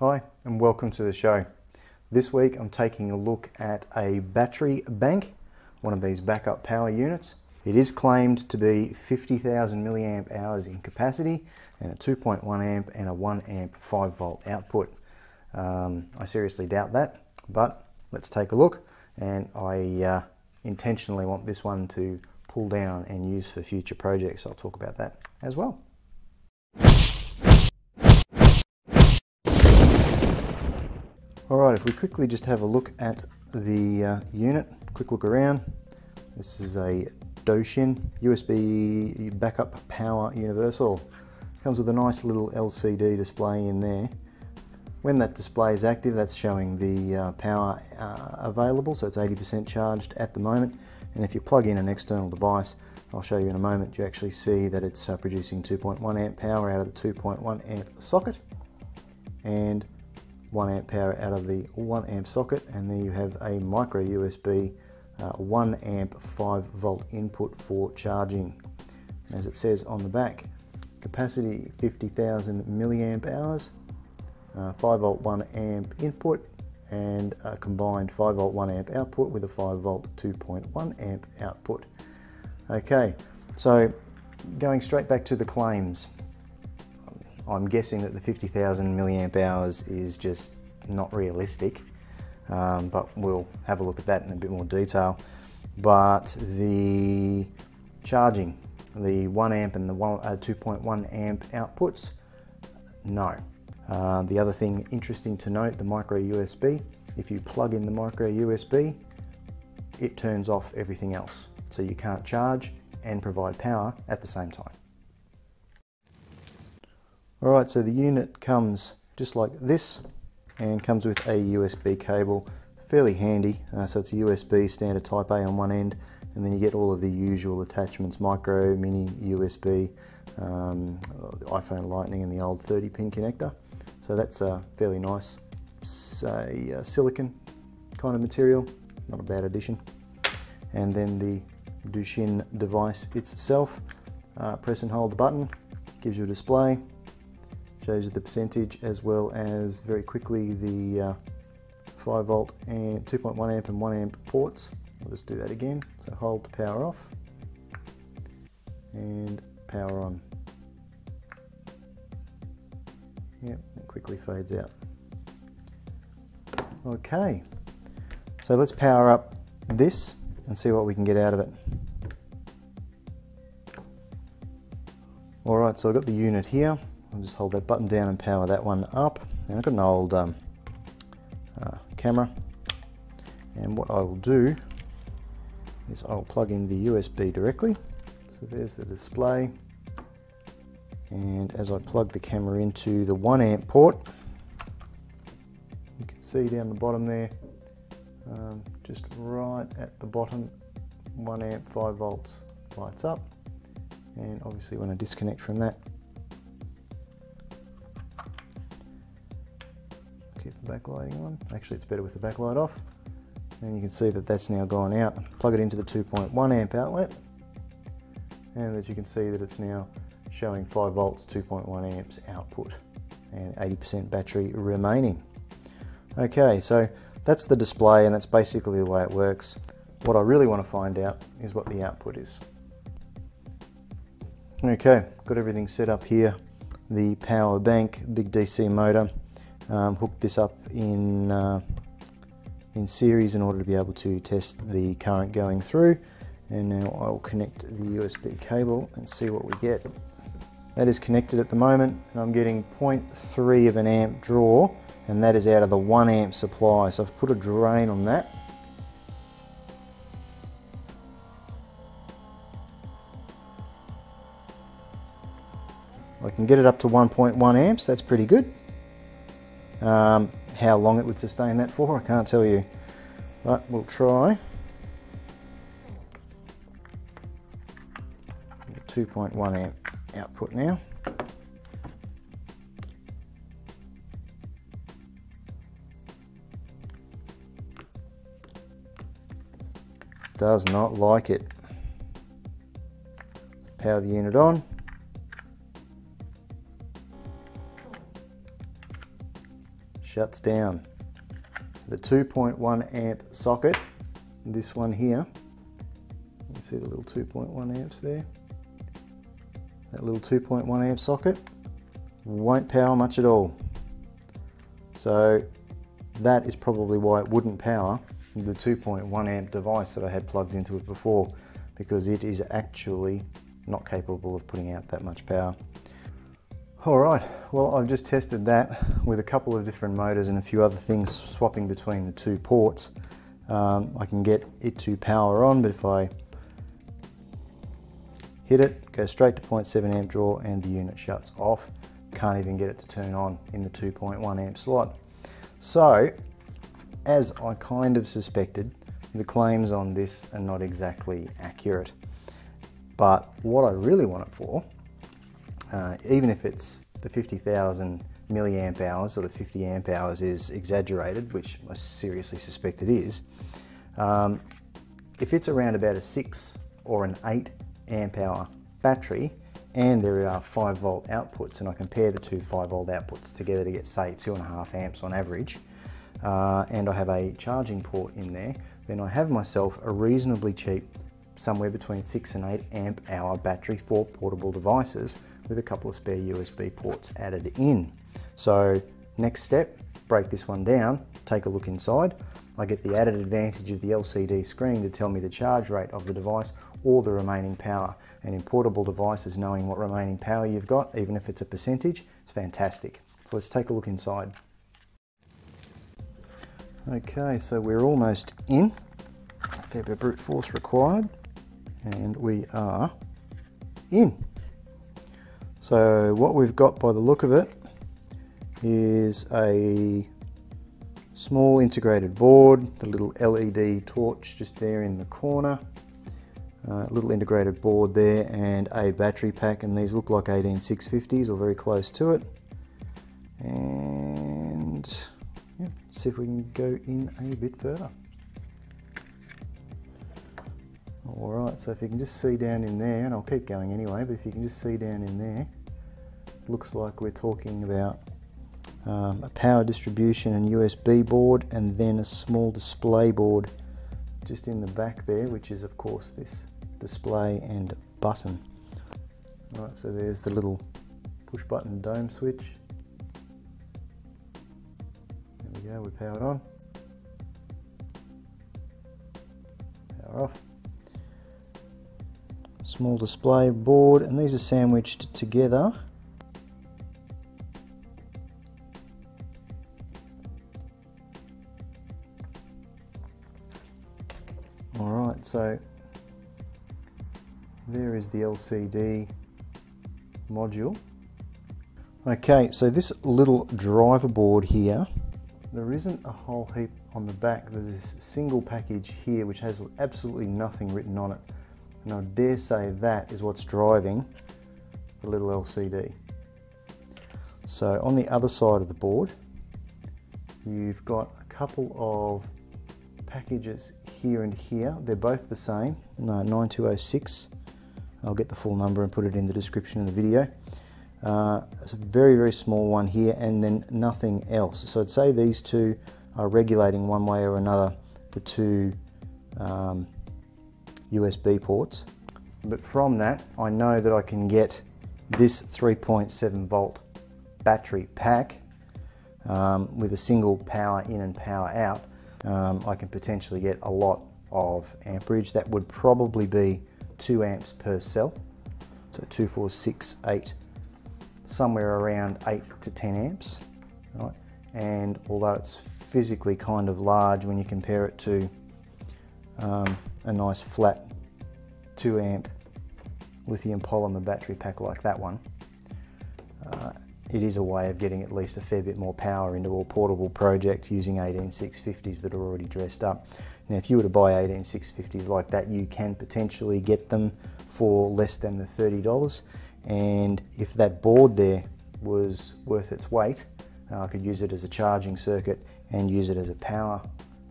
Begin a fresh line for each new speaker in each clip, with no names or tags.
Hi and welcome to the show. This week I'm taking a look at a battery bank, one of these backup power units. It is claimed to be 50,000 milliamp hours in capacity and a 2.1 amp and a 1 amp 5 volt output. Um, I seriously doubt that, but let's take a look and I uh, intentionally want this one to pull down and use for future projects. I'll talk about that as well. Alright, if we quickly just have a look at the uh, unit, quick look around. This is a Doshin USB backup power universal. Comes with a nice little LCD display in there. When that display is active, that's showing the uh, power uh, available, so it's 80% charged at the moment. And if you plug in an external device, I'll show you in a moment, you actually see that it's uh, producing 2.1 amp power out of the 2.1 amp socket. And 1 amp power out of the 1 amp socket and then you have a micro USB uh, 1 amp 5 volt input for charging. As it says on the back, capacity 50,000 milliamp hours, uh, 5 volt 1 amp input and a combined 5 volt 1 amp output with a 5 volt 2.1 amp output. Okay, so going straight back to the claims. I'm guessing that the 50,000 milliamp hours is just not realistic, um, but we'll have a look at that in a bit more detail. But the charging, the 1 amp and the uh, 2.1 amp outputs, no. Uh, the other thing interesting to note, the micro USB, if you plug in the micro USB, it turns off everything else. So you can't charge and provide power at the same time. Alright, so the unit comes just like this and comes with a USB cable. Fairly handy, uh, so it's a USB standard type A on one end and then you get all of the usual attachments, micro, mini, USB, um, iPhone Lightning and the old 30 pin connector. So that's uh, fairly nice. say uh, silicon kind of material, not a bad addition. And then the Doshin device itself, uh, press and hold the button, gives you a display, shows you the percentage as well as very quickly the uh, 5 volt and 2.1 amp and 1 amp ports. I'll just do that again. So hold to power off and power on. Yep, quickly fades out. Okay, so let's power up this and see what we can get out of it. Alright, so I've got the unit here. I'll just hold that button down and power that one up. Now I've got an old um, uh, camera and what I will do is I'll plug in the USB directly. So there's the display and as I plug the camera into the 1 amp port you can see down the bottom there um, just right at the bottom 1 amp 5 volts lights up and obviously when I disconnect from that backlighting on. Actually, it's better with the backlight off. And you can see that that's now gone out. Plug it into the 2.1 amp outlet. And that you can see that it's now showing 5 volts, 2.1 amps output and 80% battery remaining. Okay, so that's the display and that's basically the way it works. What I really want to find out is what the output is. Okay, got everything set up here. The power bank, big DC motor, um, hooked this up in, uh, in series in order to be able to test the current going through. And now I'll connect the USB cable and see what we get. That is connected at the moment and I'm getting 0.3 of an amp draw and that is out of the 1 amp supply. So I've put a drain on that. I can get it up to 1.1 amps, that's pretty good. Um, how long it would sustain that for, I can't tell you. But we'll try. 2.1 amp output now. Does not like it. Power the unit on. Shuts down. So the 2.1 amp socket, this one here, you see the little 2.1 amps there? That little 2.1 amp socket won't power much at all. So that is probably why it wouldn't power the 2.1 amp device that I had plugged into it before because it is actually not capable of putting out that much power. All right, well I've just tested that with a couple of different motors and a few other things swapping between the two ports. Um, I can get it to power on, but if I hit it, go straight to 0.7 amp draw and the unit shuts off. Can't even get it to turn on in the 2.1 amp slot. So, as I kind of suspected, the claims on this are not exactly accurate. But what I really want it for, uh, even if it's the 50,000 milliamp hours or the 50 amp hours is exaggerated, which I seriously suspect it is, um, if it's around about a 6 or an 8 amp hour battery and there are 5 volt outputs and I compare the two 5 volt outputs together to get say 2.5 amps on average uh, and I have a charging port in there then I have myself a reasonably cheap somewhere between 6 and 8 amp hour battery for portable devices with a couple of spare USB ports added in. So next step, break this one down, take a look inside. I get the added advantage of the LCD screen to tell me the charge rate of the device or the remaining power. And in portable devices, knowing what remaining power you've got, even if it's a percentage, is fantastic. So let's take a look inside. Okay, so we're almost in. A fair bit of brute force required. And we are in. So what we've got by the look of it is a small integrated board, the little LED torch just there in the corner, uh, little integrated board there and a battery pack and these look like 18650s or very close to it. And yeah, see if we can go in a bit further. Alright, so if you can just see down in there, and I'll keep going anyway, but if you can just see down in there, looks like we're talking about um, a power distribution and USB board and then a small display board just in the back there which is of course this display and button. Right, so there's the little push button dome switch. There we go, we're powered on. Power off. Small display board and these are sandwiched together so there is the LCD module. Okay, so this little driver board here, there isn't a whole heap on the back. There's this single package here which has absolutely nothing written on it. And I dare say that is what's driving the little LCD. So on the other side of the board, you've got a couple of packages here and here. They're both the same, no, 9206. I'll get the full number and put it in the description of the video. Uh, it's a very, very small one here and then nothing else. So I'd say these two are regulating one way or another the two um, USB ports. But from that, I know that I can get this 3.7 volt battery pack um, with a single power in and power out um, I can potentially get a lot of amperage. That would probably be 2 amps per cell. So 2, 4, 6, 8, somewhere around 8 to 10 amps. Right? And although it's physically kind of large when you compare it to um, a nice flat 2 amp lithium polymer battery pack like that one, it is a way of getting at least a fair bit more power into a portable project using 18650s that are already dressed up. Now if you were to buy 18650s like that you can potentially get them for less than the $30 and if that board there was worth its weight uh, I could use it as a charging circuit and use it as a power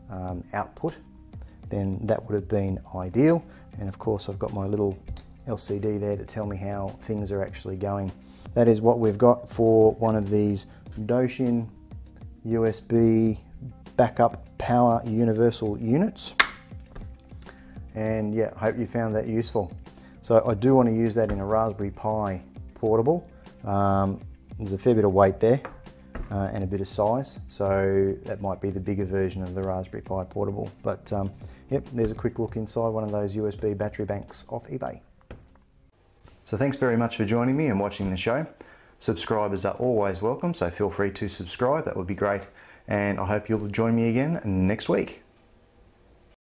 um, output then that would have been ideal and of course I've got my little LCD there to tell me how things are actually going that is what we've got for one of these Doshin USB backup power universal units. And yeah, hope you found that useful. So I do want to use that in a Raspberry Pi portable. Um, there's a fair bit of weight there uh, and a bit of size. So that might be the bigger version of the Raspberry Pi portable. But um, yep, there's a quick look inside one of those USB battery banks off eBay. So thanks very much for joining me and watching the show. Subscribers are always welcome, so feel free to subscribe, that would be great. And I hope you'll join me again next week.